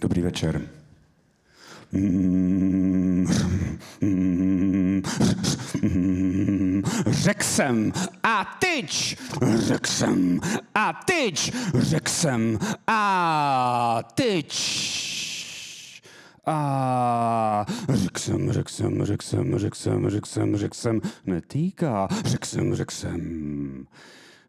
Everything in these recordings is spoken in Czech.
Dobrý večer. Řekl jsem a tyč, řekl jsem a tyč, řekl jsem a tyč. A řekl jsem, řekl jsem, řekl jsem, řekl jsem, řekl jsem, řekl jsem, netýká, řekl jsem, řekl jsem.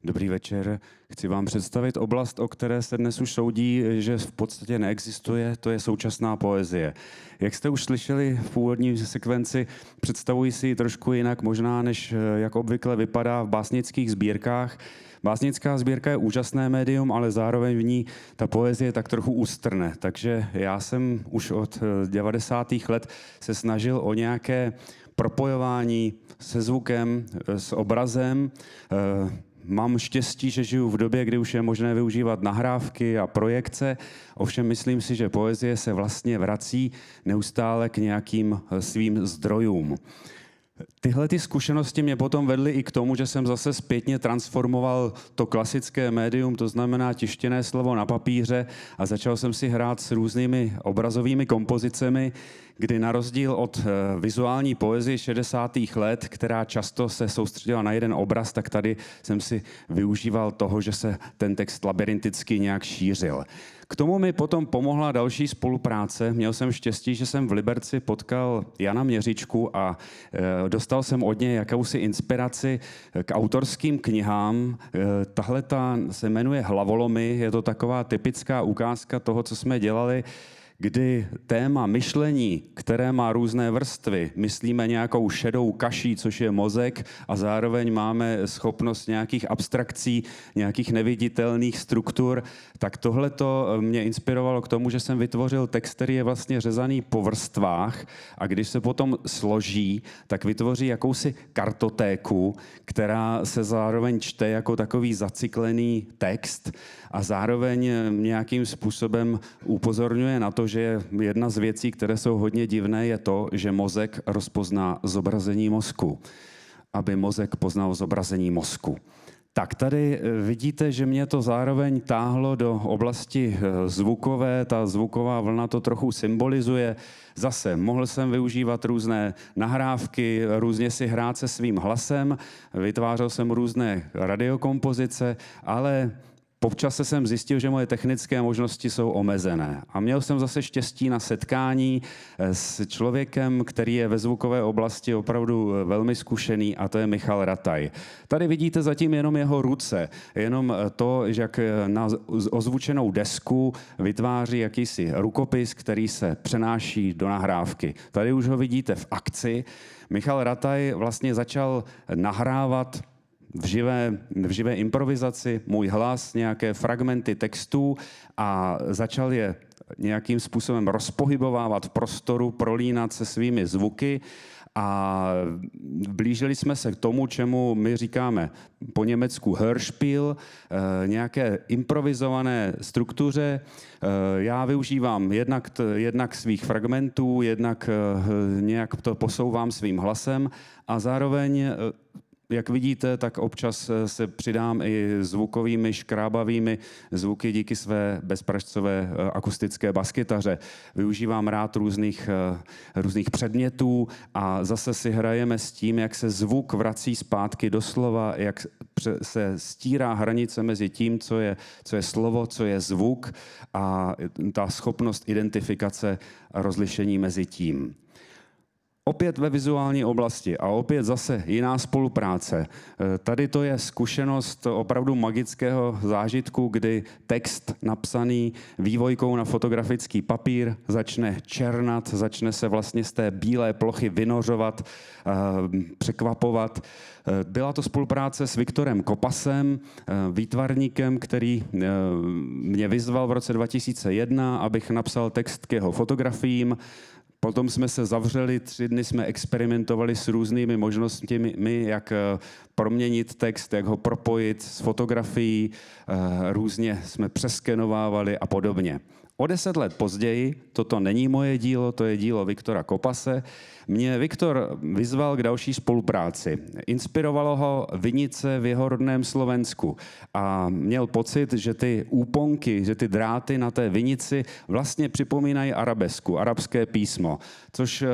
Dobrý večer. Chci vám představit oblast, o které se dnes už soudí, že v podstatě neexistuje, to je současná poezie. Jak jste už slyšeli v původní sekvenci, představuji si ji trošku jinak možná, než eh, jak obvykle vypadá v básnických sbírkách. Básnická sbírka je úžasné médium, ale zároveň v ní ta poezie tak trochu ústrne. Takže já jsem už od 90. Eh, let se snažil o nějaké propojování se zvukem, eh, s obrazem, Mám štěstí, že žiju v době, kdy už je možné využívat nahrávky a projekce, ovšem myslím si, že poezie se vlastně vrací neustále k nějakým eh, svým zdrojům. Tyhle ty zkušenosti mě potom vedly i k tomu, že jsem zase zpětně transformoval to klasické médium, to znamená tištěné slovo na papíře a začal jsem si hrát s různými obrazovými kompozicemi, kdy na rozdíl od eh, vizuální poezie 60. let, která často se soustředila na jeden obraz, tak tady jsem si využíval toho, že se ten text labyrinticky nějak šířil. K tomu mi potom pomohla další spolupráce. Měl jsem štěstí, že jsem v Liberci potkal Jana Měřičku a e, dostal jsem od něj jakousi inspiraci k autorským knihám. E, tahle ta se jmenuje Hlavolomy, je to taková typická ukázka toho, co jsme dělali kdy téma myšlení, které má různé vrstvy, myslíme nějakou šedou kaší, což je mozek, a zároveň máme schopnost nějakých abstrakcí, nějakých neviditelných struktur, tak tohle to mě inspirovalo k tomu, že jsem vytvořil text, který je vlastně řezaný po vrstvách a když se potom složí, tak vytvoří jakousi kartotéku, která se zároveň čte jako takový zacyklený text a zároveň nějakým způsobem upozorňuje na to, že jedna z věcí, které jsou hodně divné, je to, že mozek rozpozná zobrazení mozku. Aby mozek poznal zobrazení mozku. Tak tady eh, vidíte, že mě to zároveň táhlo do oblasti eh, zvukové, ta zvuková vlna to trochu symbolizuje. Zase mohl jsem využívat různé nahrávky, různě si hrát se svým hlasem, vytvářel jsem různé radiokompozice, ale po čase jsem zjistil, že moje technické možnosti jsou omezené. A měl jsem zase štěstí na setkání eh, s člověkem, který je ve zvukové oblasti opravdu eh, velmi zkušený, a to je Michal Rataj. Tady vidíte zatím jenom jeho ruce, jenom eh, to, jak na ozvučenou desku vytváří jakýsi rukopis, který se přenáší do nahrávky. Tady už ho vidíte v akci. Michal Rataj vlastně začal nahrávat v živé, v živé improvizaci můj hlas, nějaké fragmenty textů a začal je nějakým způsobem rozpohybovávat v prostoru, prolínat se svými zvuky a blížili jsme se k tomu, čemu my říkáme po německu Hörspiel, eh, nějaké improvizované struktuře. Eh, já využívám jednak, jednak svých fragmentů, jednak eh, nějak to posouvám svým hlasem a zároveň jak vidíte, tak občas eh, se přidám i zvukovými škrábavými zvuky díky své bezpražcové eh, akustické baskytaře. Využívám rád různých, eh, různých předmětů a zase si hrajeme s tím, jak se zvuk vrací zpátky do slova, jak se stírá hranice mezi tím, co je, co je slovo, co je zvuk a ta schopnost identifikace a rozlišení mezi tím. Opět ve vizuální oblasti a opět zase jiná spolupráce. E, tady to je zkušenost opravdu magického zážitku, kdy text napsaný vývojkou na fotografický papír začne černat, začne se vlastně z té bílé plochy vynořovat, e, překvapovat. E, byla to spolupráce s Viktorem Kopasem, výtvarníkem, který mě vyzval v roce 2001, abych napsal text k jeho fotografiím. Potom jsme se zavřeli, tři dny jsme experimentovali s různými možnostmi, jak eh, proměnit text, jak ho propojit s fotografií, eh, různě jsme přeskenovávali a podobně. O deset let později, toto není moje dílo, to je dílo Viktora Kopase, mě Viktor vyzval k další spolupráci. Inspirovalo ho vinice v jeho rodném Slovensku a měl pocit, že ty úponky, že ty dráty na té vinici vlastně připomínají arabesku, arabské písmo, což eh,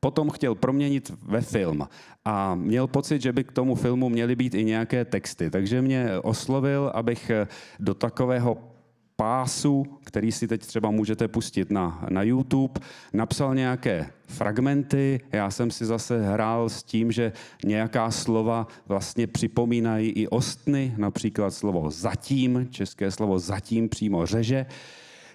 potom chtěl proměnit ve film a měl pocit, že by k tomu filmu měly být i nějaké texty. Takže mě oslovil, abych do takového pásu, který si teď třeba můžete pustit na, na YouTube, napsal nějaké fragmenty. Já jsem si zase hrál s tím, že nějaká slova vlastně připomínají i ostny, například slovo zatím, české slovo zatím přímo řeže.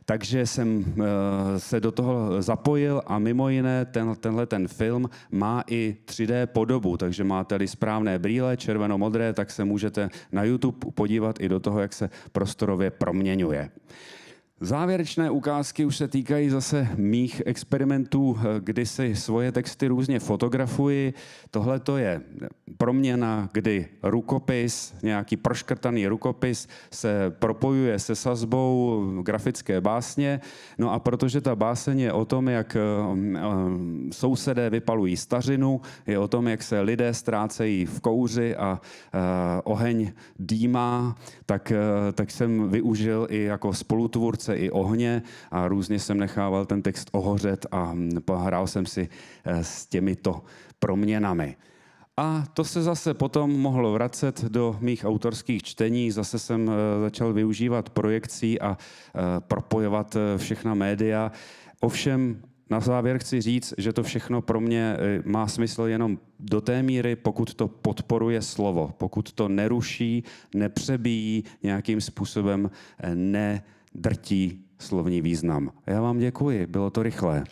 Takže jsem eh, se do toho zapojil a mimo jiné ten, tenhle ten film má i 3D podobu, takže máte-li správné brýle, červeno-modré, tak se můžete na YouTube podívat i do toho, jak se prostorově proměňuje. Závěrečné ukázky už se týkají zase mých experimentů, kdy si svoje texty různě fotografuji. Tohle to je proměna, kdy rukopis, nějaký proškrtaný rukopis se propojuje se sazbou grafické básně. No a protože ta báseň je o tom, jak um, um, sousedé vypalují stařinu, je o tom, jak se lidé ztrácejí v kouři a uh, oheň dýmá, tak, tak jsem využil i jako spolutvůrce i ohně a různě jsem nechával ten text ohořet a hrál jsem si uh, s těmito proměnami. A to se zase potom mohlo vracet do mých autorských čtení. Zase jsem eh, začal využívat projekcí a eh, propojovat eh, všechna média. Ovšem na závěr chci říct, že to všechno pro mě má smysl jenom do té míry, pokud to podporuje slovo, pokud to neruší, nepřebíjí, nějakým způsobem nedrtí slovní význam. Já vám děkuji, bylo to rychlé.